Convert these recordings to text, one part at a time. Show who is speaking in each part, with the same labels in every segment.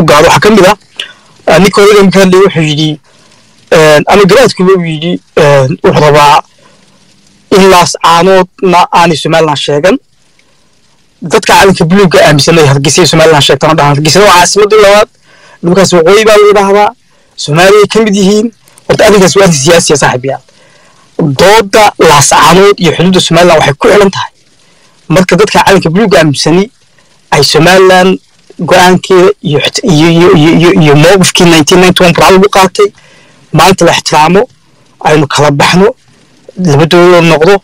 Speaker 1: ku gaado waxaa ka mid ah ninka wuxuu yidhi ama garaadkuba yidhi wuxuu rabaa in laas caanoodna aanay somaliland sheegan. Dadka calanka buluugga aaminsanay hargeysa somaliland sheegtana dhahan hargeysana waa caasimadii labaad dhulkaas waqooyi baa la yidhaahdaa. Soomaaliyay yihiin horta arrinkaas waa arrin siyaasiya saaxiibayaal dooda laas caanood iyo xuduudda somaliland waxay ku xilan tahay. Marka dadka calanka buluugga aaminsani ay somaliland go'aankeeda iyo mowqifkii baraal lagu qaatay maalinta la ixtiraamo aynu kala baxno labadooda noqdo.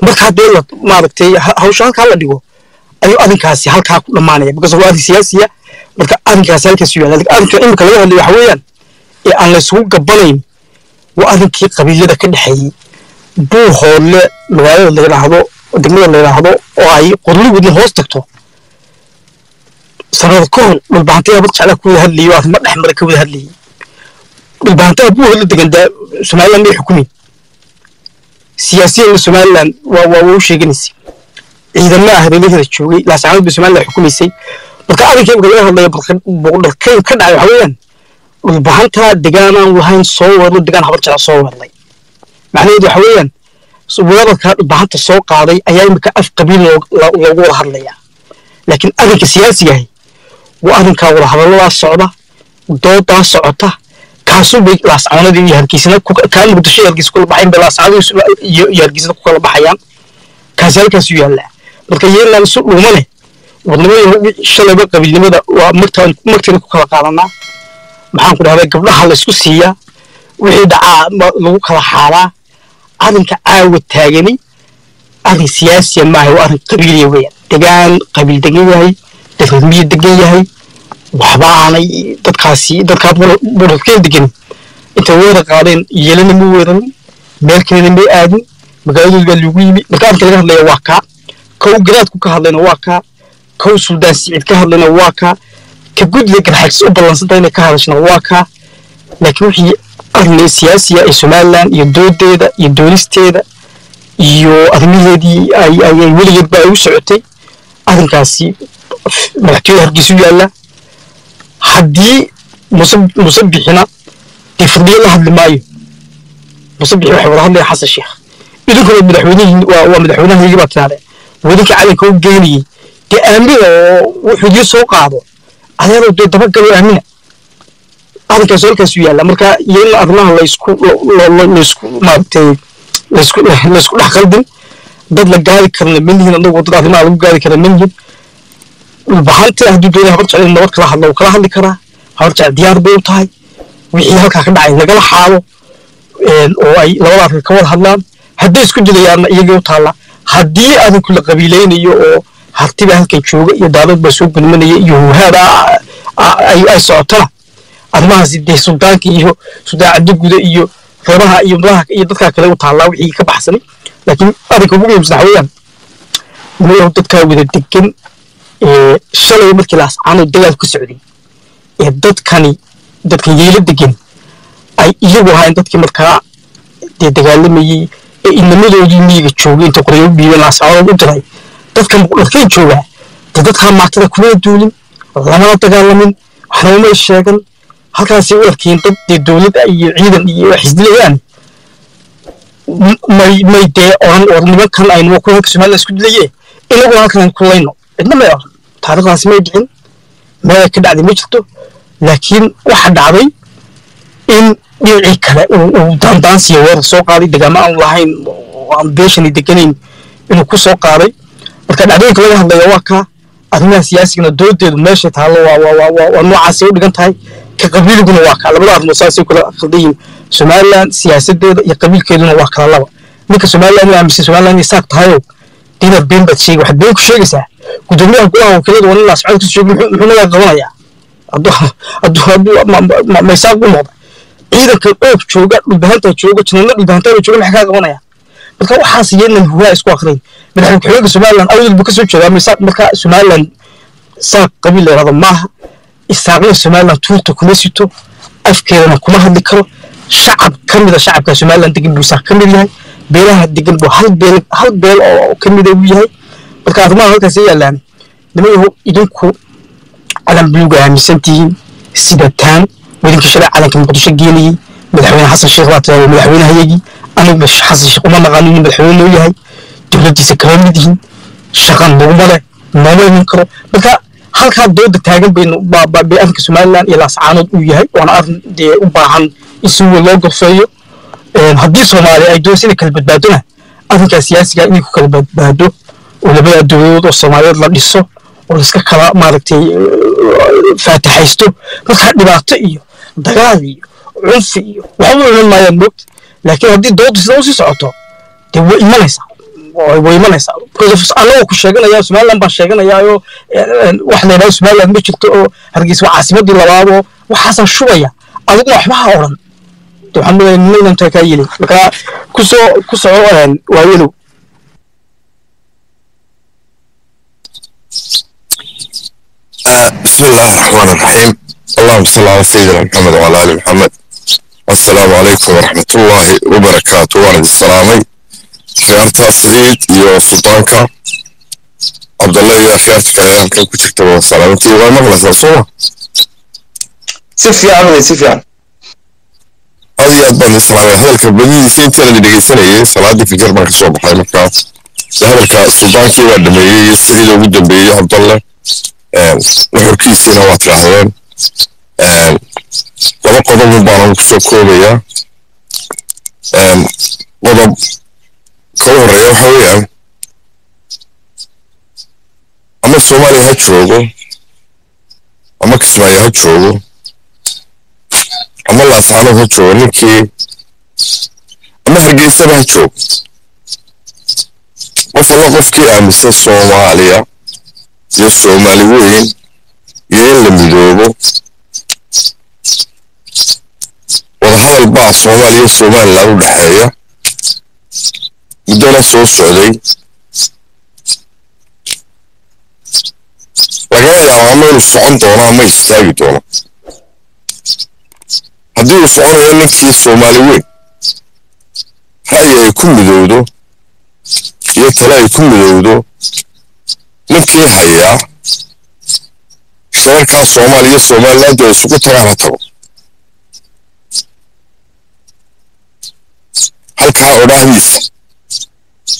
Speaker 1: Marka haddee maaragtay hawsha halkaa la dhigo ayuu arrinkaasi halkaa ku dhammaanaya because waa arrin siyaasiya. Marka arrinkaasi halkaas yaalla arrinka imika laga hadlay waxa weeyaan ee aan la isugu gabanayn waa arrinkii qabiilyada ka dhexeeyey buuhoodle magaalada la yidhaahdo degmada la yidhaahdo oo ay qorligudna hoos tagto sanada ka hor dhulbahantayaa bad jeclaa ku wada hadlayay oo arrimo dhex mara ka wada hadlayay dhulbahantaa buuhoodle degan daa somaliland may xukumin siyaasiyanna somaliland waa waa u sheeganaysa ciidamo ah reeraheeda joogay laascaanood bay somaliland xukumaysay marka arrinka imika laga hadlaya boqdharkayn ka dhacay waxa weeyaan dhulbahantaa degaanaan lahayn soo weerno degaan habar jecla soo weerlay macnaheedu waxa weeyaan weerarkaa dhulbahanta soo qaaday ayaa imika af qabiil loogu wada hadlayaa laakiin arrinka siyaasigahi waa arrinkaa wada hadalladaas socda doodaa socota. Kaasuu bay laascaanadii iyo hargeysana kaa muqdisho iyo hargeysa kula baxayn bay laascaanadii iyo hargeysana ku kala baxayaan. Kaasi halkaasuu yaallaa. Marka yeelaan isu dhuuma leh shalayba qabiilnimada waa magtayna ku kala qaadanaa maxaan ku dhahdaa gabdhaha la isku siiyaa wixii dhacaa lagu kala xaalaa. Arrinka caawa taagani arrin siyaasiya maaha waa arrin qabiiliya weeyaan. Degaan qabiil degan yahay ramiya degan yahay. Waxba aanay dadkaasi dadkaa budhadkeen degan intay weerar qaadeen yeelana ma weeranin meel kalena may aadin. Magaaladood baa lagu yimi marka arrinka laga hadlaya waa kaa. Kow garaadku ka hadlayna waa kaa. Kow suldaan siciid ka hadlayna waa kaa. Ka guddiga garxajis u ballansanta inay ka hadashna waa kaa. Laakiin wixii arrin siyaasiya ee somaliland iyo doodeeda iyo doonisteeda iyo arrimaheedii ay weligeedba ay u socotay. Arrinkaasi madaxtooyada hargeysu yaalla haddii muse bixina dee furdiyo la hadli maayo muse bixi waxay wada hadlaya xasan sheekh. Idinkuna madaxweynihiin waa madaxweynahaygii baa tiraadeen wadinka calanka u geynayey dee aamina oo wuxuu idii soo qaado adeeroo dee dabagalo aamina arrinkaas halkaasu yaalla marka iyo in arrimaha laysku laysku maaragtay laysku dhex qaldin dad la gaari karna manihin anagoo dad arrimaha lagu gaari kara manihin dhulbahanta hadduu doonay habar jecel in nabad kala hadla kala hadli karaa. Habar jecel diyaar bay u tahay. Wixii halkaa ka dhacay lagala xaalo oo ay labada arrin ka wada hadlaan. Hadday isku dilayaanna iyagii u taalla. Haddii arrinku la qabiilaynayo oo hartiba halkan jooga iyo daadad baa soo gudmanaya iyo huhaada ay socotana arrimahaasi dee suldaanka iyo suldaan cabdiguda iyo reeraha iyo madaha iyo dadkaa kale u taallaa wixii ka baxsanay laakiin arrinka ugu muhiimsan waxa weeyaan dadkaa wada degan shalay markii laascaano dagaal ku socday ee dadkani dadkan yeelo degan ay iyagu ahaayeen dadkii markaa dee dagaalamayey ee inamadoodii miyiga joogay inta qoryo u dhiibeen laascaanood u diray dadka muqdharkeen joogaa dee dadkaa maatada kumana duulin lamana dagaalamin waxna sheegan halkaasay u arkeen dad dee dowlad iyo ciidan iyo wax isdilayaan may may dee oran or nimankan aynu kulanka somaliland isku dilaye inagoo halkan aan kulayno cidna may oran taariikhdaasi may dhicin meel ka dhacday ma jirto laakiin waxa dhacday in dhinacii kale uu daandaansiya weerar soo qaaday degaamo aan lahayn aan beeshani deganayn inuu ku qaaday. Marka dhacdooyinka laga hadlaya waa kaa arrimaha siyaasigana doodeedu meeshay taallo waa noocaasay u dhigan tahay. Ka qabiiliguna waa kaa labada arrimood saasay kula khaldan yihiin somaliland siyaasadeeda iyo qabiilkeeduna waa kala laba. Ninka somaliland aaminsan somaliland isaaq tahayow dinar been baad sheegi waxaad been ku sheegaysaa gudoomiyaha golaha wakiilada waa nin laascod ka sheegi muxuu naga qabanayaa maysaaq u noqda ciidankan oog jooga dhulbahantaa jooga janano dhulbahantaaba jooga maxay kaa qabanaya? Marka waxaas yeednan huwaa isku akrin madaxweyne ku-xigeenka somaliland awdal buu ka soo jeedaa maysaaq marka somaliland saaq qabiil la maaha isaaqna somaliland tuurta kuma sito afkeedana kuma hadli karo. Shacab ka mida shacabka somaliland degan buu isaaq ka mid yahay beelaha degan buu hal beel hal beel oo ka mida uu yahay. Marka arrimaha halkaas yaallaan nimayahu idinku calan buluuga aaminsan tihiin sidataan wadinka shalay calanka muqdisho geenayey madaxweyne xasan sheekh baa tiraa madaxweynehayagii aniga xasan sheekh uma naqaano madaxweyne noo yahay. Dowladdiisa kama mid yihiin shaqan naguma leh nooma iman karo. Marka halkaa dooda taagan baynu bay arrinka somaliland iyo laascaanood uu yahay waana arrin dee u baahan in si weyn loo gorfeeyo haddii soomaaliya ay doonaysa inay kala badbaadona arrinkaa siyaasiga inay ku kala badbaado oo labada dowladood oo soomaaliyeed la dhiso oo laiska kala maaragtay faataxaysto markaa dhibaato iyo dagaal iyo cunfi iyo waxba iman maayaan moogta laakiin haddii doodu sida u sii socoto dee way imanaysaa. Way imanaysaa. Annagoo ku sheeganaya somaliland baan sheeganayaayo wax la somaliland ma jirto oo hargeysa waa caasimadii labaad oo waxaasaan shubaya. Adiguna waxba ha odhan waxaanmaleya nidaamtaa kaa yili. Markaa ku
Speaker 2: soo ku soco eh, waayadow bismi illaahi raxmaan iraxiim allahuma salli cala sayidina maxamed
Speaker 3: si fiican wey si
Speaker 2: fiican. aad baan ismaqlay hadalka badidii dhegeysanayay salaadii fijar baan kasoo baxay markaa hadalka sulbaankii waa dhameeyey iyo sicida ugu dambeeyey habdalle nuxurkiisiina waa fiicneen laba qodobun baanan kusoo koobayaa qodob kaga horeeya waxa weeyaan ama soomaaliya ha joogo ama kismaayo ha joogo ama laascaanood ha joogo ninkii ama hargeysaba ha joogo qof alla qofkii aaminsan soomaaliya iyo soomaali weyn iyo in la midoobo wadahadal baa soomaaliya somaliland u dhexeeya muddona soo socday lagana yaabo ama inuu socon doono ama istaagi doono haddii uu soconayo ninkii soomaali weyn ra'yi ay ku midowdo iyo tale ay ku midowdo ninkii hayaa shirarkaa soomaaliya somaliland ay isugu tagaan ha tago halkaa odhahdiisa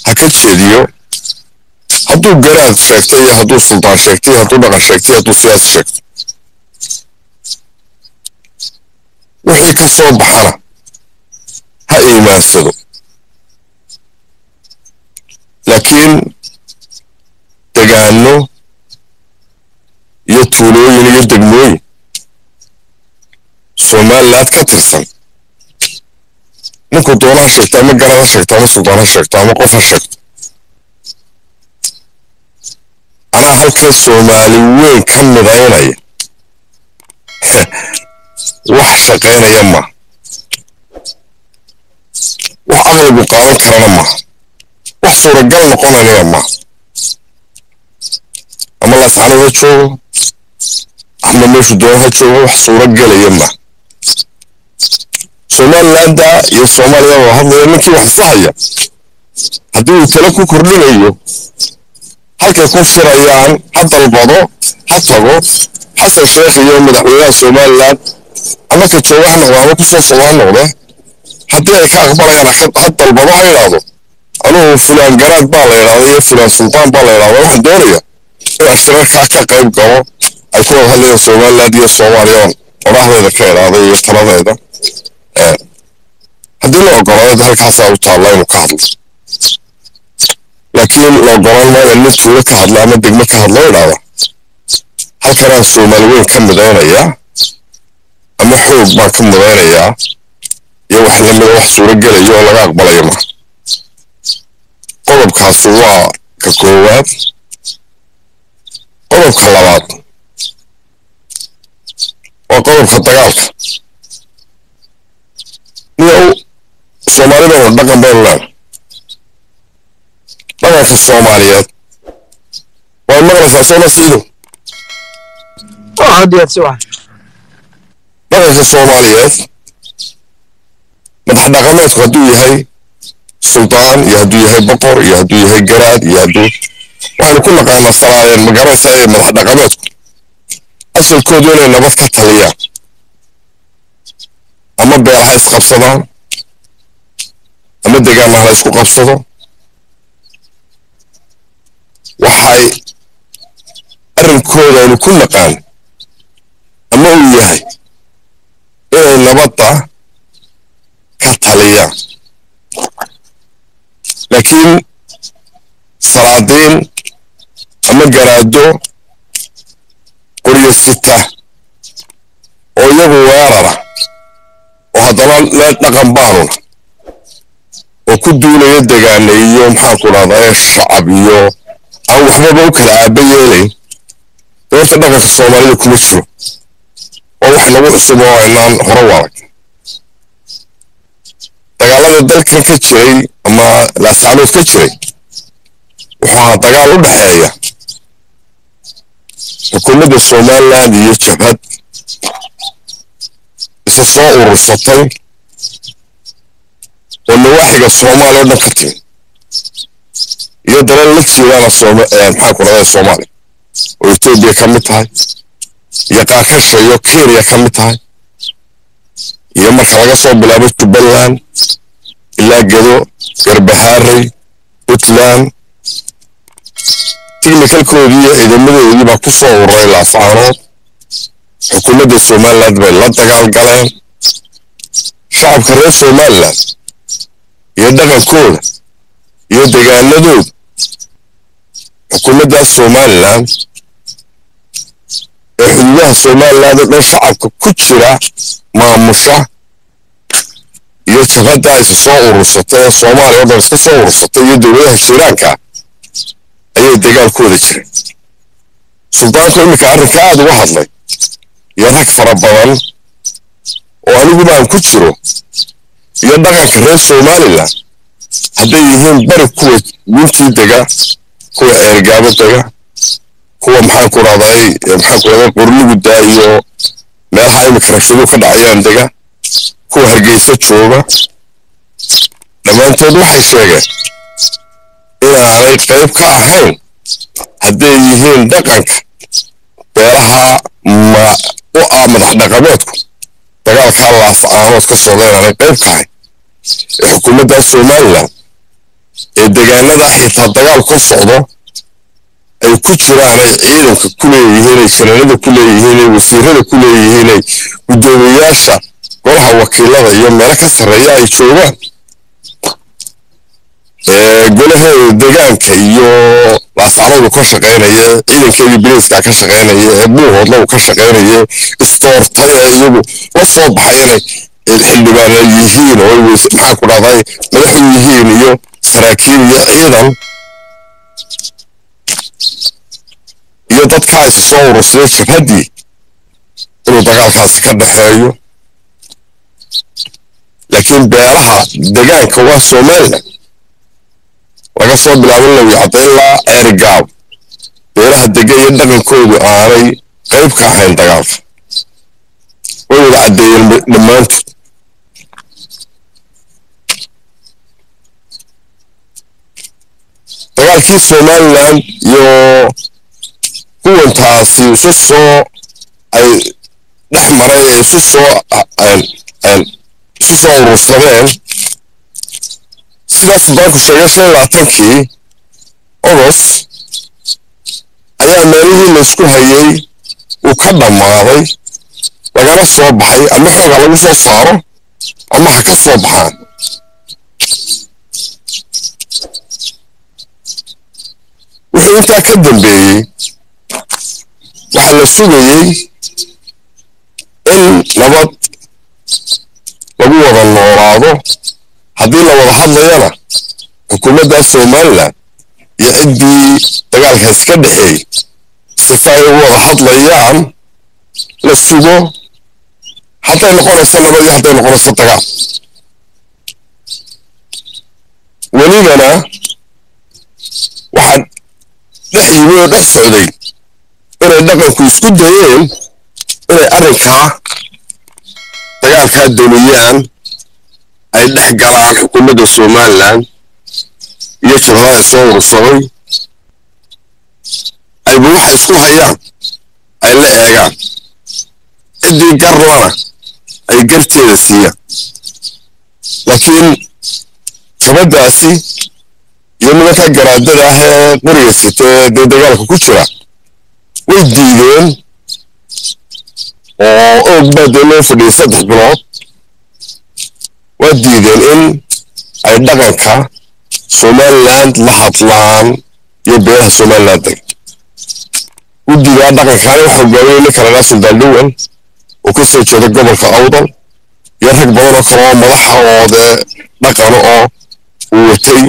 Speaker 2: ha ka jeediyo. Hadduu garaad sheegtay iyo hadduu suldaan sheegtay iyo hadduu dhaqan sheegtay iyo hadduu siyaasi sheegtay wixii ka soo baxana ha iimaansado laakiin degaano iyo tuulooyin iyo degmooyin somaliland ka tirsan. Ninkuu doona ha sheegto ama garad ha sheegto ama suldaan ha sheegto ama qof ha sheegto anaa halkan soomaali weyn ka midaynaya wax shaqaynaya maaha wax aqligu qaadan karana maaha wax suuragal noqonanaya maaha ama laascaanood ha joogo ama meeshu doona ha joogo wax suura gelaya ma. Somalilanda iyo soomaaliya waa hadlaya ninkii wax isahaya haddii uu talo ku kordhinayo halkay ku shirayaan ha dalbado ha tago xasan sheekh iyo madaxweynaha somaliland ama ka jooga ha noqdo ama ku soo socdo ha noqde haddii ay ka aqbalayaan ha dalbado ha idhaahdo anugu fulaan garaad baa la idhahda iyo fulaan sultaan baa la idhahda waxaan doonaya inaan shirarkaa ka qayb galo ay ku hadlayaan somaliland iyo soomaaliya odhahdeeda ka idhaahda iyo taladeeda haddii la ogolaado halkaasaa u taalla inuu ka hadlo. Laakiin la ogolaan maayo nin tuulo ka hadla ama degmo ka hadlo idhaahda halkanaan soomaali weyn ka midaynayaa ama xoog baan ka midaynayaa iyo wax lamida wax suuro gelaya oo laga aqbalayo ma. Qodobkaasi waa ka koowaad. Qodobka labaad waa qodobka dagaalka. Niyow soomaalidanu dhaqan baynu leena dhaqanka soomaaliyeed. Waa maqlaysaa sooma siido dhaqanka soomaaliyeed madax dhaqameedku hadduu yahay suldaan iyo hadduu yahay boqor iyo hadduu yahay garaad iyo hadduu waxaynu ku naqaanaa salaadeen magaranaysa ee madax dhaqameedku asalkoodu inay nabad ka taliyaan ha isqabsadaan ama degaana hala isku qabsado waxay arrinkoodaanu ku naqaan garaado qoryo sita oo iyagu weerara oo haddana lee dhaqan baanuna oo ku duulaya degaana iyo maxaanku dhahdaa shacab iyo aan waxbaba u kala aaba yeelayn. Doorta dhaqanka soomaalida kuma jiro. Oo wax nagu cusub oo aynaan hore u arag. Dagaalada dalkan ka jiray ama laascaanood ka jiray wuxuu ahaa dagaal u dhexeeya xukuumadda somaliland iyo jabhad isa soo urursatay oo nawaaxiga soomaaliya o dhan ka timi iyo dalal la jiiraana maxaanku dhahdaa soomaaliya oo etoobiya ka mid tahay iyo qaar ka sheeyo kenya ka mid tahay iyo marka laga soo bilaabo jubbaland ilaa gedo garbahaarey puntland technicalkoodii iyo ciidamadoodii baa ku soo ururay laascaanood xukuumadda somaliland bay la dagaal galeen shacabka reer somaliland iyo dhaqankooda iyo degaanadooda xukuumadda somaliland ee xuduudaha somaliland oo dhan shacabka ku jira maamusha iyo jabhadda isa soo urursatay ee soomaaliya oo dhan iska soo urursatay iyo dowladaha jiiraanka ayay dagaalkooda jireen. Suldaanku iminka arrinka aada uga hadlay iyo rag fara badan oo aniguba aan ku jiro iyo dhaqanka reer somaliland hadday yihiin bari kuwa guntii dega kuwa ceergaabo dega kuwa maxaanku dhahday maxaanku dhahday qorlugudda iyo meelaha iminka rabshadu ka dhacayaan dega kuwa hargeysa jooga. Dhammaantood waxay sheegeen inaanay qayb ka ahayn hadday yihiin dhaqanka beelaha u ah madax dhaqameedku. Dagaalkaa laascaanood ka socda inaanay qayb ka ahayn ee xukuumadda somaliland ee degaanada xitaa dagaal ka socdo ay ku jiraan ay ciidanka ku leeyihiin ay janaanada ku leeyihiin ay wasiirada ku leeyihiin ay guddoomiyayaasha golaha wakiilada iyo meelo ka sarreeya ay joogaan قولها دجانك يو رفعلو كشقينا يا إذا كي بريز كشقينا يا أبوه الله كشقينا يا إسكور طيا يو وصوب حينا الحل بقى يهين هو ما كنا ضاي ما يهين يو سراكين يا أيضا يا ضد كاس صور سويتش فدي إنه دجان كاس كده حيو لكن بيرها دجانك واسو مالك laga soo bilaabo lawi caddaynlaa ceerigaab beelaha dega iyo dhaqankoodu aanay qayb ka ahayn dagaalka. Way wada caddeeyeen dhammaantood. Dagaalkii somaliland iyo kuwantaasi isu soo ay dhex maray ee isu soo isu soo urursadeen sidaas suldaanku sheegay shan labaatankii ogos ayaa meelihii laysku hayay uu ka dhammaaday lagana soo baxay ama xooga lagu soo saaro ama ha ka soo baxaan wuxuu intaa ka dambeeyey waxaa la sugayey in nabad lagu wada noolaado haddii la wada hadlayana xukuumadda somaliland iyo ciddii dagaalkaas ka dhexeeyey sifa ay ugu wada hadlayaan la sugo hadday noqonayso nabad iyo hadday noqonayso dagaal welibana waxaa dhex yimi oo dhex socday inay dhaqanku isku dayeen inay arrinkaa dagaalkaa damiyaan ay dhex galaan xukuumadda somaliland. Iyo jabhadaha soo urursaday ayba waxa isku hayaan. Ay la eegaan. Ciddii garlana ay garteeda siiyaan. Laakiin jabadaasi iyo nimanka garaadada ah ee qoriga sita ee dee dagaalka ku jira way diideen. Oo oog baa dee loo fadhiyay saddex bilood waa diideen in ay dhaqanka somaliland la hadlaan iyo beelaha somaliland. Deg guddigaa dhaqankaana waxa hogaamiyey ninka lagaa suldaan dhowal oo ka soo jeeda gobolka awdal iyo rag badan oo kale oo madaxa oo dee dhaqano oo uu watay.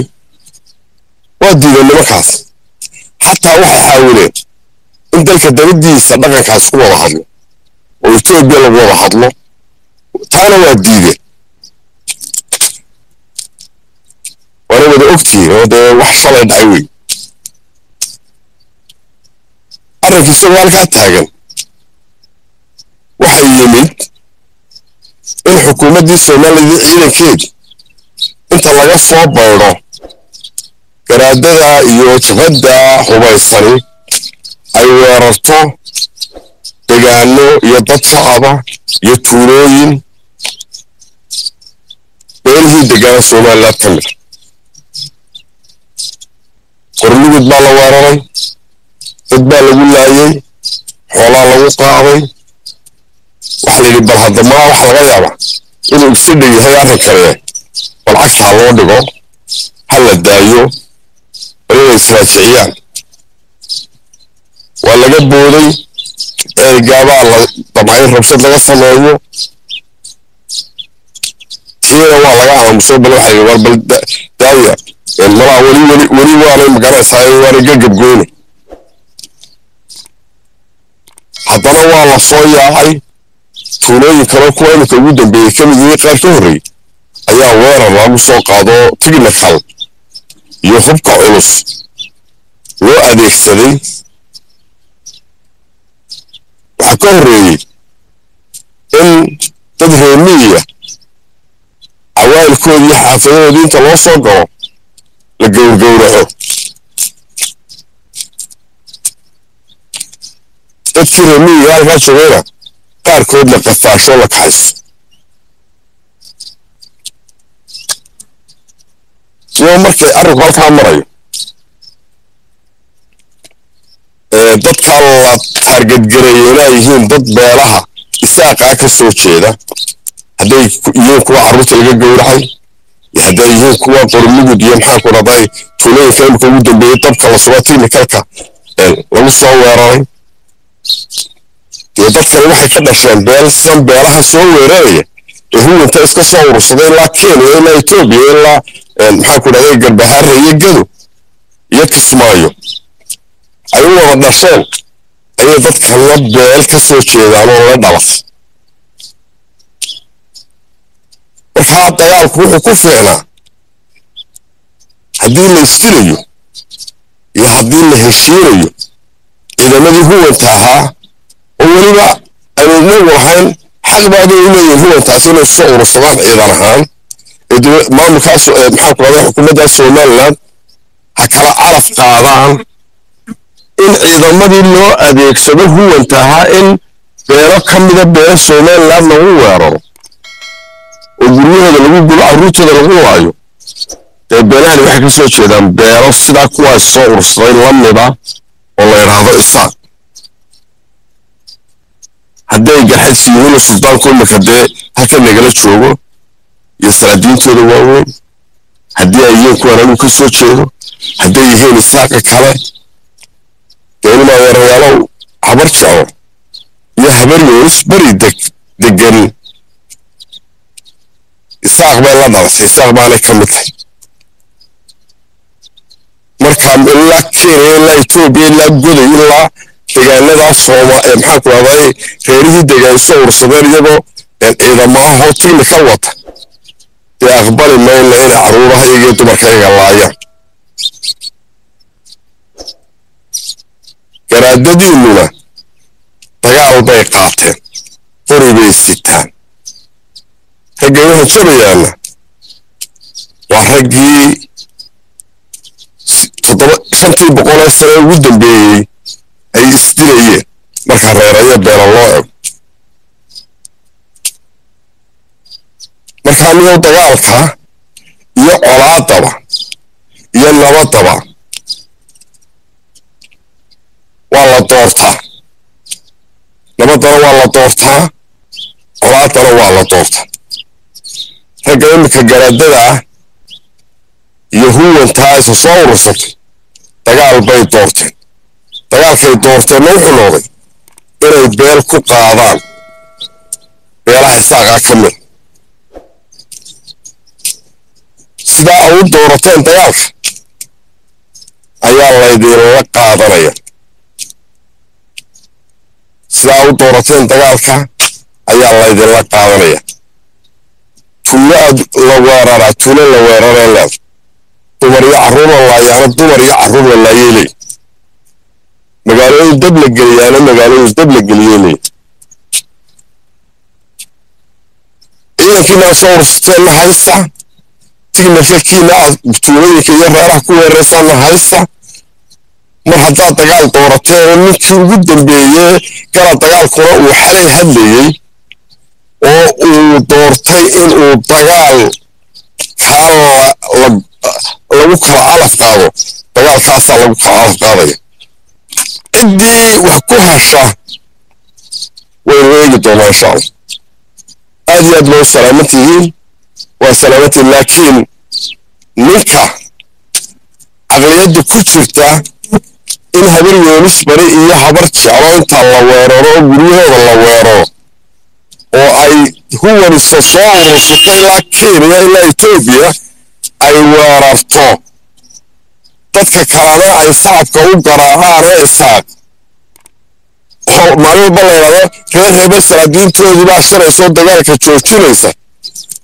Speaker 2: Waa diideen nimankaas xataa waxay xaawileen in dalka dabadiisa dhaqankaas ku wada hadlo oo etoobiya lagu wada hadlo. Taana waa diideen waana wada ogtihiin oo dee wax shalay dhacay wey arrinka isagoo halkaa taagan. Waxay yimid in xukuumaddii soomaalida ciidankeedu inta laga soo baydho garaadada iyo jabhadda hubaysani ay weerarto degaano iyo dad shacaba iyo tuulooyin. Beelihii degaana somaliland ka mid qorlugud baa la weeraray dad baa lagu laayay xoolaa lagu qaaday waxaa layidhi bal haddama waxa laga yaabaa inuu iska dhow yahay arrinkane bal cagta ha loo dhigo ha la daayo bal inay israajiciyaan. Waa laga booday eegaabaa la damcay rabshad laga sameeyo aamusay bal waxay war bal daaya malaa weli weli weli waanay magaranaysaa waanay gagabgoyne haddana waa la soo yaacay tuulooyin kaloo kuwa iminka ugu dambeeyey ka mid yihiin qaar ka horreeyey ayaa weerar lagu soo qaado technical iyo hubka culus loo adeegsaday waxaa ka horreeyey in dad reemiya cawaa'ilkoodii iyo xaafadahoodii inta loo soo galo la gowrgowraco. Dadkii reemiyiga halkaa joogayna qaarkood la qafaasho la kaxayso. Iyo markay arrinku halkaa marayo dadkaa la taargadgareeyeen ay yihiin dad beelaha isaaqaa ka soo jeeda hadday yihiin kuwa carruurta laga gowracay hadday yihiin kuwa qormugud iyo maxaa ku dhahday tuulooyinka imika ugu dambeeyey dabka la suga technicalka lagu soo weeraray. Dee dadkani waxay ka dhasheen beel san beelaha soo weeraraya ee huwanta iska soo urursaday ilaa kenya ilaa etoobiya ilaa maxaa ku dhahday garbaharre iyo gado iyo kismaayo. Ay u wada dhasheen ayay dadkanna beel ka soo jeedaan oo la dhalatay markaa dagaalku wuxuu ku fiicnaa. Haddii la isdilayo iyo haddii la heshiinayo ciidamadii huwanta ahaa oo weliba aynu inagu lahayn xaq baadu u leeyihiin huwantaas inay soo urursadaan ciidan ahaan. Maamulkaas maxaa ku dhahday xukuumadda somaliland ha kala calaf qaadaan. In ciidamadii loo adeegsado huwanta ahaa in beelo ka mida beelo somaliland lagu weeraro oo guryahooda lagu gulo carruurtooda lagu laayo dee beelahani waxay ka soo jeedaan beelo sidaa kuwaas soo urursaday la mida oo la yidhaahdo isaaq hadday garxadsi yihiin suldaanku imika dee halkan nagala joogo iyo salaadiintooda waaweyn haddii ay yihiin kuwan anigu ka soo jeedo hadday yihiin isaaqa kale dee ilmaa yarayaalow habar jeclo iyo habar yoonis beri deg degan la dhalatay isaaq baanay ka mid tahay marka ilaa kenya ilaa etoobiya ilaa goday ilaa degaanadaa sooma ee maxaa ku dhahday reerihii degaan soo ursadeen iyagoo ciidamahahoo technical wata. Dee aqbali mayna inay caruurahayaga iyo dumarkayaga laayaan garaadadiinnuna dagaal bay qaateen qori bay sitaan. Raggay waxay jabayaanna waa raggii shantii boqolee sane ugu dambeeyey ay isdilayeen marka reerayo beela loo ego markaa niyow dagaalka iyo colaadaba iyo nabadaba waa la doortaa. Nabadana waa la doortaa colaadana waa la doortaa. Ragga iminka garaadada ah iyo huwantaa soo urursatay dagaal bay doorteen. Dagaalkay doorteenna wuxuu noqday inay beel ku qaadaan. Beelaha isaaqaa ka mid. Sidaa u doorateen dagaalka ayaa laydinla qaadanaya. Sidaa u doorateen dagaalka ayaa laydinla qaadanaya. Tuulo aad la weeraraa tuulo la weerareen leed dumar iyo carruur la laayaana dumar iyo carruur la magaalooyin dab la geliyaana magaalooyin dab la geliyeenay ciidankiina soo urusteenna haysta tignakalkiina aad tuulooyinka iyo reeraha ku weeraraysaanna haysta mar haddaad dagaal doorateen ninkii ugu dambeeye gala dagaalkuna uu xalay hadlayey oo uu doortay inuu dagaal kaa lagu kala calaf qaado dagaalkaasaa lagu kala calaf qaadaya ciddii wax ku hasha waynu eegi doonaa insha allah aad iyo aad baa u salaamat yihiin waa salaamantihiin laakiin ninka caqliyadda ku jirta in habar yoonis bari iyo habar jeclo inta la weeraro oo guryahooda la weeraro oo ay huwanisa soo urursato ilaa kenya ilaa etoobiya ay weerarto dadka kalena ay sacabka u garaacaan ee isaaq maalin walba la yidhahdo reer hebel salaadiintoodii baa shiraysoo dagaalka joojinaysa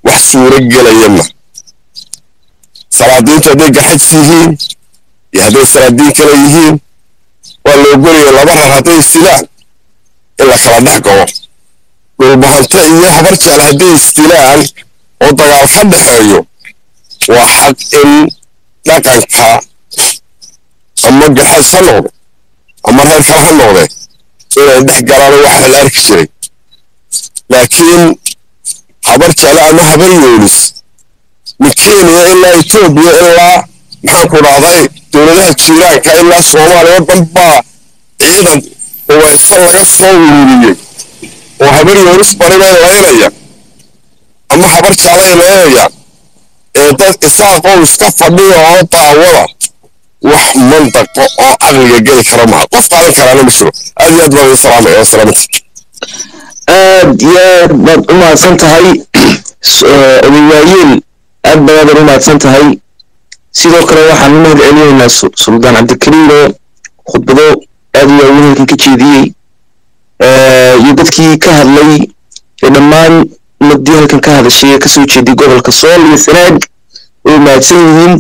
Speaker 2: wax suuro gelaya ma salaadiintu hadday gaxajs yihiin iyo hadday salaadiin kale yihiin waa la ogolaya laba rar hadday isdilaan in la kala dhex galo dhulbahante iyo habar jecel hadday isdilaan oo dagaal ka dhexeeyo waa xaq in dhaqanka ama gaxays ha noqde ama reer kale ha noqde inay dhex galaan waxa la arki jiray. Laakiin habar jecel ama habar yoonis min kenya ilaa etoobiya ilaa maxaanku dhahday dowladaha jiiraanka ilaa soomaaliya oo dhan baa ciidan uweysan laga soo ururiyey oo habar yoonis bari bay laynaya ama habar jeclay laynayaan ee dad isaaqoo iska fadhiya oo daawada wax mandaqo oo caqliga geli kara maha qof qaadan karaana ma jiro aad iyo aad baan idin salaamaya waa
Speaker 3: aad iyo aad baad u mahadsan tahay odayaayeel aad baad u mahadsan tahay. Sidoo kale waxaan u mahad celinaynaa suldaan cabdikariim oo khudbado aad u waaweyn halkan ka jeediyey iyo dadkii ka hadlay dhammaan ummadii halkan ka hadashay ee ka soo jeeday gobolka sool iyo sanaag way mahadsan yihiin.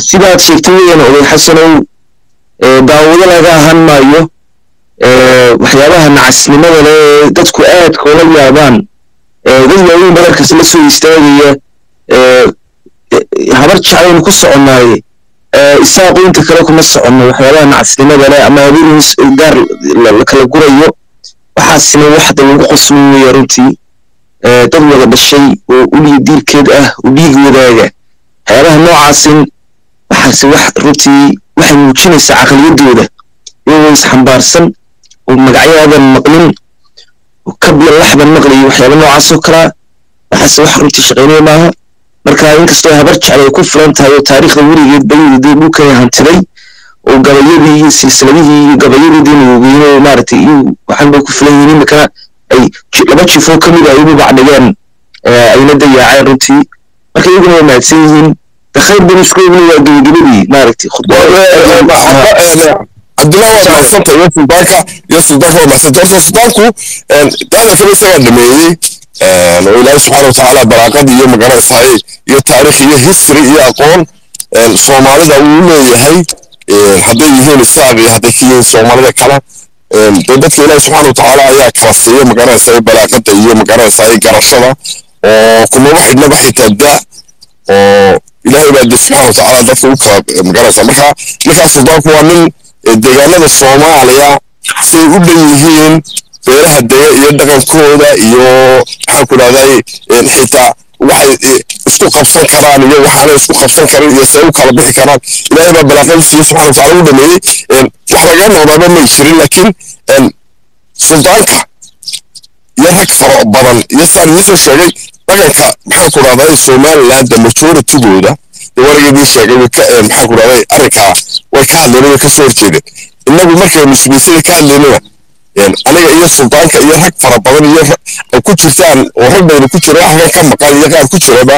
Speaker 3: Sidaad sheegtay weeyaan oday xasanow daawado laga ahaan maayo. Waxyaabaha nacasnimada ee dadku aadka ola yaabaan. Dad waaweyn badarkas la soo istaagaya. Habar jeclaynu ku soconnaaye isaaqu inta kale kuma soconno waxyaabaha nacasnimada ama habeeniis gaar la kala gurayo waxaasina waxda lagu qosmin weya runtii dad wada dhashay oo uliya diirkeed ah u dhiig wadaaga waxyaabaha noocaasin waxaase wax runtii waxay muujinaysaa caqliyadooda iyagoo isxambaarsan oo magacyaadan maqlin kabla laxban maqlayo waxyaaba noocaas oo kalaa waxaase wax runtii shaqaynaya maaha marka inkastoo habar jecel ay ku furan tahay oo taariikhda weligeed bayidee dhulkay hantiday oo gabayadii iyo silsiladihii iyo gabayadii nuugeen oo maaragtay iyo waxaan bay ku fulan yihiin imikana ay laba jifoo ka mid ah igu bacdhigeen ayna dayaaceen runtii marka iyaguna waa mahadsan yihiin dakhayr baniskooguna waa gebagabadii maaragtay
Speaker 2: cabdullahi waa mahadsanta iyo suldaanka iyo suldaanka waa mahadsanta horta suldaanku hadalkaba isagaa dhameeyey oo ilaahi subxaana watacaala balaaqad iyo magaranaysaay iyo taariikh iyo history iyo aqoon soomaalida uu leeyahay hadday yihiin isaaq iyo hadday ka yihiin soomaalida kale dee dadka ilaahi subxaana watacaala ayaa kala siiya magaranaysaay balaaqada iyo magaranaysaay garashada oo kumaba xidhnaba xitaa oo ilaahay baa de subxaana watacaala dadka u kala magaranaysa marka ninkaas suldaanku waa nin deegaanada soomaaliya say u dhan yihiin beeraha dega iyo dhaqankooda iyo maxaan ku dhahday xitaa waxay isku qabsan karaan iyo waxaanay isku qabsan karin iyo see u kala bixi karaan. Ilaahay baa balaaqadiisiiyo subxana wataala u dhameeyey wax laga noqdaaba may jirin laakiin suldaanka iyo rag fara badan iyo saan idiinsoo sheegay dhaqanka maxaan ku dhahday somaliland majoritygooda wargeedii sheegay maxaan ku dhahday arrinkaa way ka hadleen way ka soo horjeedeen. Innagu markaynu isbaysada ka hadlaynana aniga iyo suldaanka iyo rag fara badan iyo ku jirtaan oo rag badan ku jira waxkan ka maqan iyo qaar ku jiraba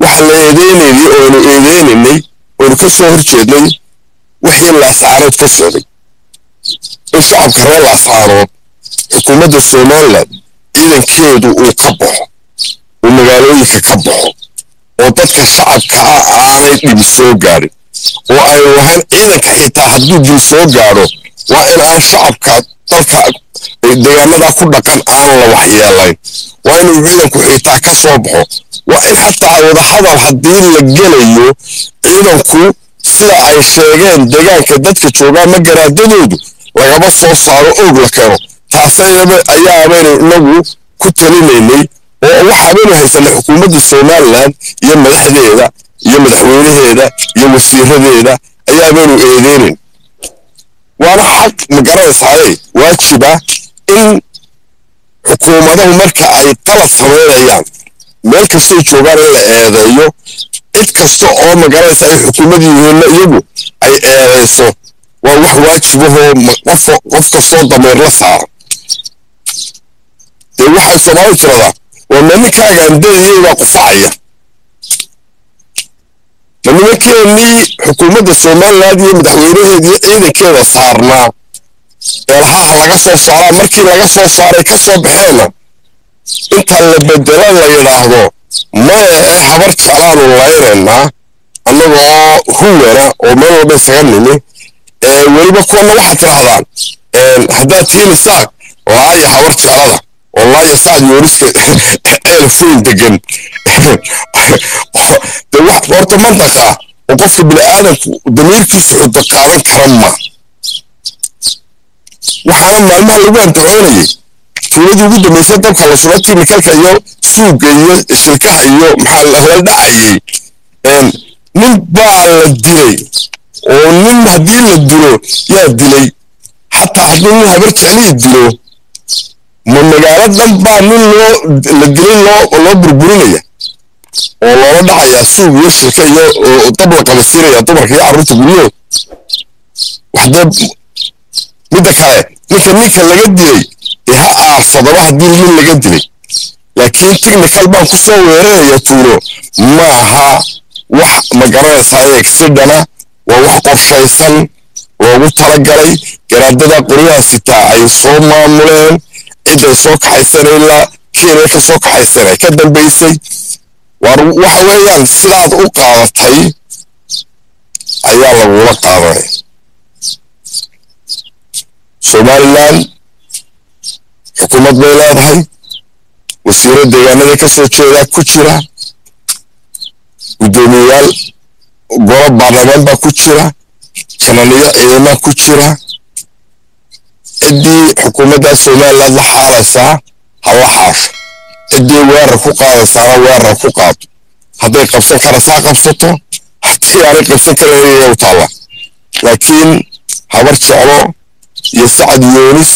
Speaker 2: waxaa la eedeynayay oonu eedeynaynay oonu ka soo horjeednay wixii laascaarood ka socday in shacabka reer laascaarood xukuumadda somaliland ciidankeedu uu ka baxo uu magaalooyinka ka baxo oo dadka shacabka ah aanay dhibi soo gaadhin oo aynu lahayn ciidanka xitaa hadduu dil soo gaadho waa in aan shacabka dalka deegaanada ku dhaqan aan la waxyeelayn waa inuu ciidanku xitaa ka soo baxo. Waa in xataa wadahadal haddii la gelayo ciidanku sida ay sheegeen deegaanka dadka joogaa ma garaadadoodu lagama soo saaro oog la keeno. Taasayaba ayaabaynu inagu ku talinaynay oo waxaabaynu haysanay xukuumadda somaliland iyo madaxdeeda iyo madaxweynaheeda iyo wasiiradeeda. Ayaabaynu eedeynayn waana xaq magaranaysaayey waajiba in xukuumadahu marka ay qalad samaynayaan meel kastay joogaan in la eedeeyo cid kasta oo magaranaysa ay xukuumadiihiinna iyagu ay eedeyso waa wax waajibahoo qof kastoo dameer la saaro. Dee waxay soomaali tiradaa waa ma ninkaaga andadiyaybaa qufacaya ma nimankeenii xukuumadda somaliland iyo madaxweynaheeda iyo ciidankeeda saarnaa. Ee lahaha laga soo saaraa markii laga soo saaray ka soo baxeenna inta la bedelo la yidhaahdo maya ee habar jeclaanu laynaynaa annagoo huwana oo meel walba isaga nimi weliba kuwana waxaad tidhahdaan haddaad tihiin isaaq laaya habar jeclada oo laaya sacad yooriska eelfoyn degan horta mantaqa oo qofka bini'aadamku damiirkiisu xudo qaadan kara ma waxaana maalmaha lagu antacoonayay tuuladii ugu dambaysay dabka la shuba kimikalka iyo suuga iyo shilkaha iyo maxaa la dhacayay nin baa la dilay oo nin haddii la dilo yaa dilay xataa haddii nin habar jeclii dilo ma magaalo dhan baa nin la dilay loo burburinaya oo loola dhacayaa suug iyo shilka iyo dab la qabasiinaya dumarka iyo carruurta guryahood. Waxdee midda kale ninka ninka laga dilay dee ha aarsadaba haddii nin laga dilay. Laakiin technical baan ku soo weeraraya tuulo maaha wax ma garanaysaa exidana waa wax qorshaysan loogu talagalay. Garaadada qoryaha sitaa ay soo maamuleen ciday soo kaxaysan ilaa kenya ka soo kaxaysan ay ka dambaysay war waxa weeyaan sidaad u qaadatay ayaa lagula qaadanaya somaliland xukuumad bay leedahay. Wasiiro deegaanada ka soo jeedaa ku jira. Guddoomiyeyaal golo baarlamaan baa ku jira. Jananiyo ciidama ku jira ciddii xukuumadda somaliland la xaalaysaa ha la xaasho. Ciddii weerar ku qaadaysaana weerar ku qaado hadday qabsan karaysa ha qabsato. Haddii aanay qabsan karayn u taalla laakiin habar jeclo iyo sacad yoonis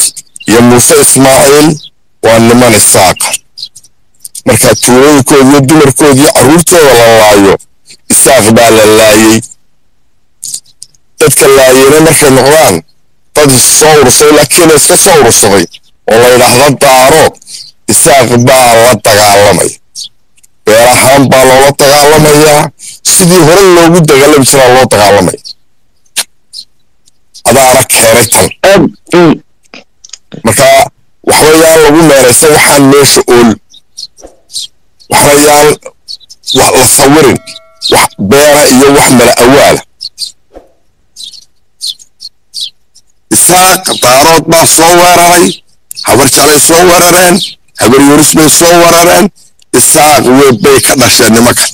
Speaker 2: iyo muuse ismaaciil waa niman isaaqa. Marka tuulooyinkood iyo dumarkood iyo carruurtooda la laayo isaaq baa la laayey dadka laayeyna markay noqdaan dad soo urursaday laakiin iska soo urursaday oo la yidhaahda daarood isaaq baa la dagaalamaya beer ahaan baa loola dagaalamayaa sidii hore loogu dagaalami jiraa loo dagaalamaya adaana keenay tan. Marka waxbayaan lagu meeraysan waxaan meesha ool waxbayaan la sawirin wax beera iyo wax mala awaala isaaq daarood baa soo weeraray habar jalay soo weerareen habar yuris bay soo weerareen isaaq webbay ka dhasheen nimanka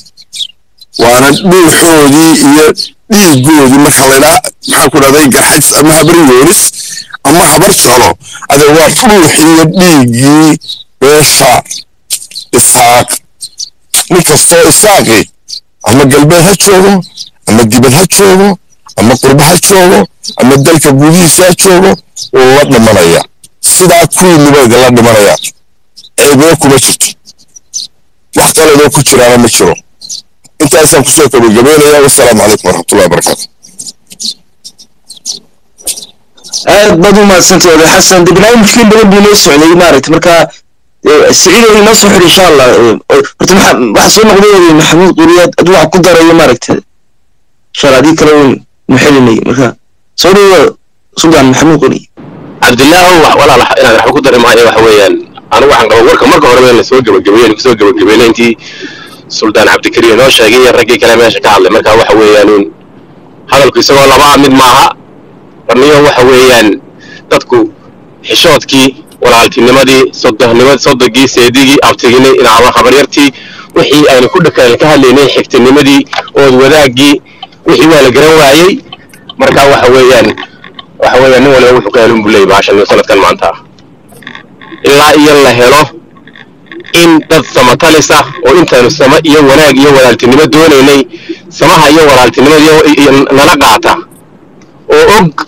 Speaker 2: waana dhuuxoodii iyo dhiigoodii marka laydhaa maxaa ku dhahday garxajis ama habar yuris ama habar jalo ade waa dhuuxii iyo dhiiggii beesha. Isaaq nin kastoo isaaqi ama galbeed ha joogo ama dibad ha joogo ama qurba ha joogo ama dalka gudihiisa ha joogo wuu la dhimanaya. Sidaa kuwiiniba idinla dhimanaya ceebee kuma jirto. Wax qaladoo ku jiraana ma jiro. Intaasaan ku soo gabagabeynaya wasalaamu calaykum waraxmatullahi wabarakaatu
Speaker 3: aad baad u mahadsantay oday xasan de barnaamijkii badan buu noo socday maaragta marka siciidow inoo soo xidhi insha allah horta maxaa waxaa soo noqday maxamuud quriyaad ad waxa ku darayo maaragta insha kale weyn nu xelinay marka soo dhawo suldaan maxamuud quri
Speaker 4: cabdilaahu walaal inaan waxba ku dari maayo waxa weeyaan. Anigu waxaan qaba warka marka horeba in la soo gebagabeeyo ku soo gebagabeeyna intii suldaan cabdikariim noo sheegay iyo raggii kale meesha ka hadlay. Marka waxa weeyaan hadalku isagoo labaa mid maaha raniyo waxa weeyaan dadku xishoodkii walaaltinimadii sodohnimadii sodogii seedigii abtigini inaaba habaryartii wixii aynu ku dhakal ka hadlaynay xigtinimadii ood wadaagii wixii waa la garan waayey. Marka waxa weeyaan waxa weeyaan nin waliba wuxuu helin buu leeyahy baashan sanadkan maanta. Ilaa iyo la helo in dad samatalis ah oo intaanu sama iyo wanaag iyo walaaltinimo doonaynay samaha iyo walaaltinimadii nala qaata. Oo og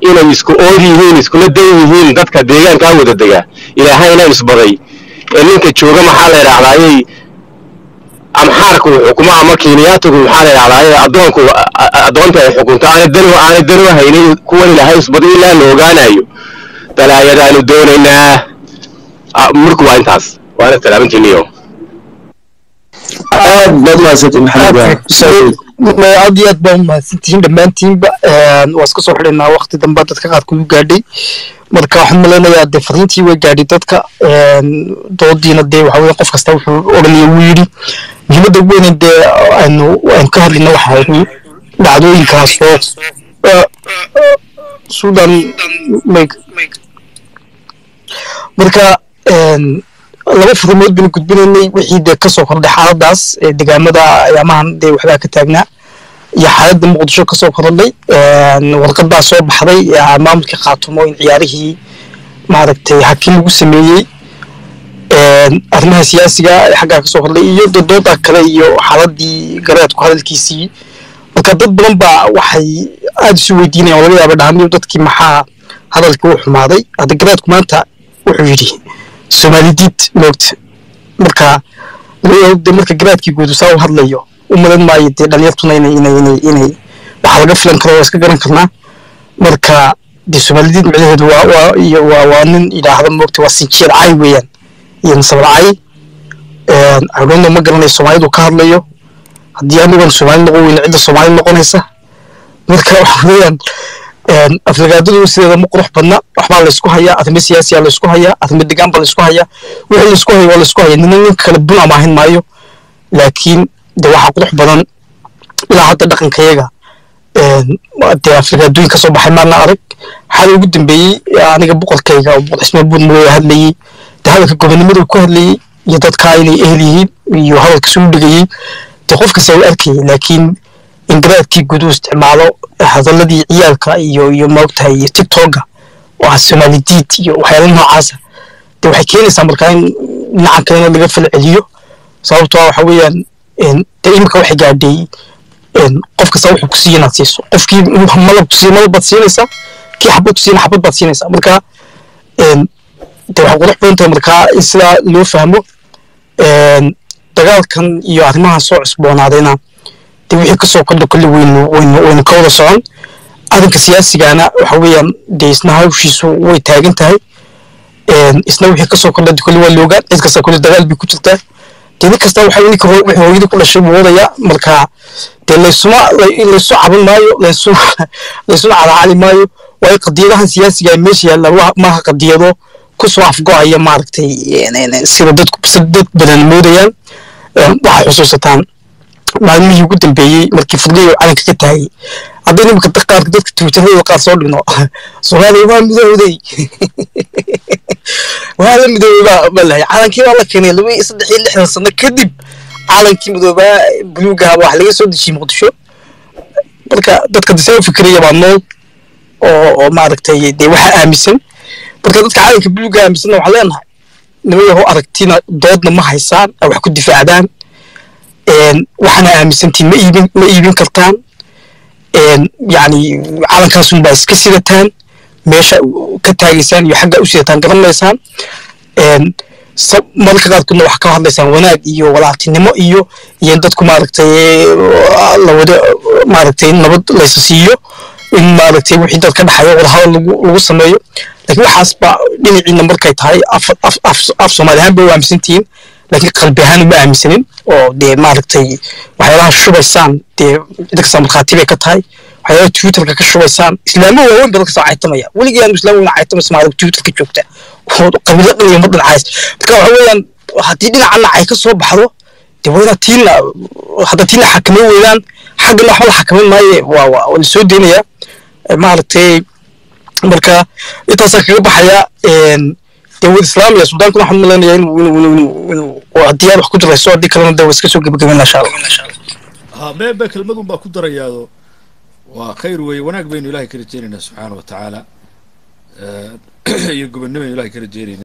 Speaker 4: inay isku ood yihiin iskula dan yihiin dadka deegaankaa wada dega ilaahayna isbaday ee ninka jooga maxaa la idhahdaayey amxaarku xukuma ama kenyaatigu maxaa la idhahdaayey addoonku addoonta ay xukunto aanay danu aanay danu haynin kuwan ilaahay isbaday ilaa la ogaanayo dalaayadaanu doonaynaa. Marku waa intaas. Waana salaamantiiniyo
Speaker 3: aad baad u mahadsantay maxamed
Speaker 1: aad iyo aad baa u mahadsantihiin dhammaantiinba waa iska soo xidhaynaa wakti dambe dadka qaarkood u gaadhay marka waxaan malaynayaa dee fariintii way gaadhay dadka doodiina dee waxa weye qof kasta wuxuu odhanaya wuu yidhi muhiimadda ugu weyne dee aynu aynu ka hadlayna waxa ahayd dhacdooyinkaas oo sudan marka laba furimood baynu gudbinaynay wixii dee ka soo kordhay xaaladaas degaamada ayaamahan dee waxbaa ka taagnaa iyo xaaladda muqdisho ka soo kordhay warqadaa soo baxday maamulkii khaatumo in ciyaarihii maaragtay hakin lagu sameeyey arrimaha siyaasiga xaggaa ka soo kordhay iyo dodooda kale iyo xaaladii gareedku hadalkiisii. Marka dad badan baa waxay aada isu weydiinayaan oo laga yaaba dhahaniyo dadkii maxaa hadalkii u xumaaday. Hadda gareedku maanta wuxuu yidhi soomaalidid moogta marka marka garaadkii guud saa u hadlayo u malan maayo dee dhalinyartuna inay waxaa laga filan karo waa iska garan karnaa. Marka dee soomaalidid micnaheedu waa nin yidhaahda moogta waa sinjeer cay weeyaan. Iyo nasabar cay. Cawdhoonna ma garanayo soomaalidu ka hadlayo. Haddii anigoon soomaali noqon weyne cidda soomaali noqonaysa. Marka waxa weeyaan aflagaadadu sideeda ma qurux badna. Waxbaa laysku hayaa arrimo siyaasiya laysku hayaa arrimo degaan baa laysku hayaa. Wixii laysku hayo waa laysku haya nina ninka kale bun amaahin maayo. Laakiin de waxaa qurux badan ilaa hadda dhaqankayaga dee aflagaadooyin ka soo baxay maana arag xal ugu dambeeyey aniga boqorkayga oo boqor cismaan buud mooye hadlayey. De hadalka gobonimadu ku hadlayey iyo dadkaa inay ehel yihiin iyo hadalka suu dhigayey de qof kasta u arkayay laakiin in garaadkii guud uu isticmaalo hadaladii ciyaalka iyo iyo maogtahay iyo tiktoka oo ah soomalidiid iyo waxyaala noocaasa de waxay keenaysaa markaa in dhinacan kalena laga fal celiyo sababtoo ah waxa weeyaan imika waxay gaadhay qof kasta wuxuu ku siiya siiso qofkii malab ku siiya malab baad siinaysaa kii xabad ku xabad baad siinaysaa marka de waxay qurux badan markaa in sidaa loo fahmo dagaalkan iyo arrimahan soo cusboonaadayna de wixii ka soo kordha kulli waynu waynu waynu ka wada socon arrinka siyaasigana waxa weeyaan de isna hawshiisu way taagan tahay isna wixii ka soo kordha kulli waa loogaan cid kasta kulli dagaal bay ku jirtaa de nin kasta hooyadii ku dhashay wadaya marka de laysuma laysu caban maayo laysu laysuna calaacali maayo waayo qadiyadahan siyaasiga meesha yaalla maaha qadiyado ku soo afgo-aya maaragtay sida dad badan moodayaan waxay xusuusataan maalmihii ugu dambeeyey markii furgayo calanka ka taagay haddii nimika qaarka dadka twitterada qaar soo dhigno soomaaliya waa midowday waa la midoobay baa lahay calankii baa la keenay laba saddex iyo lixdan sano kadib calankii midoobaa buluugaha wax laga soo dejiyey muqdisho marka dadka disa u fikiraya baa nool. Oo oo maaragtay dee waxa aaminsan marka dadka calanka buluuga aaminsanna waxaa leenahay nimayaho aragtina doodna ma haysaan wax ku difaacdaan. Waxaana aaminsantiin ma iibin ma iibin kartaan. Yani calankaasun baa iska sidataan meesha ka taagaysaan iyo xagga u sidataan garan maysaan mararka qaarkoodna waxaa ka hadlaysaan wanaag iyo walaaltinimo iyo iyo dadku maaragtay lawada maaragtay nabad laysa siiyo. In maaragtay wixii dad ka dhexayo wadahadal lagu sameeyo. Laakiin waxaas ba dhinaciina markay tahay af soomaali ahaan bay u aaminsantihiin. Laakiin qalbi ahaan uma aaminsanin oo dee maaragtay waxyaalaha shubaysaan dee cid kasta bay ka tahay waxyaaba twitterka ka shubaysaan islaamo waaweyn badan ka soo caytamaya weligii aanu islaam weyna caytamaysamaalig twitterka joogta ood qabilo qaliya madan marka waxa weeyaan haddii dhinaca nacay ka baxdo dee wayna tiina hadda tiina xakaman weydaan xaggana waxba la xakaman maaye waa waa deynaya maaragtay marka intaasaa kaga baxaya dawlad islaamiya suudaankuna waxaan malaynayaa inuu haddii aan wax ku jirayso haddii kalena dee iska soo gebagabeynaa insha allah
Speaker 5: mebe kelmadun baa ku darayaado waa khayr weeye wanaag baynu ilahay ka rajeynaynaa subxaana wa tacaala iyo gobodnibaynu ilahay ka rajeynayna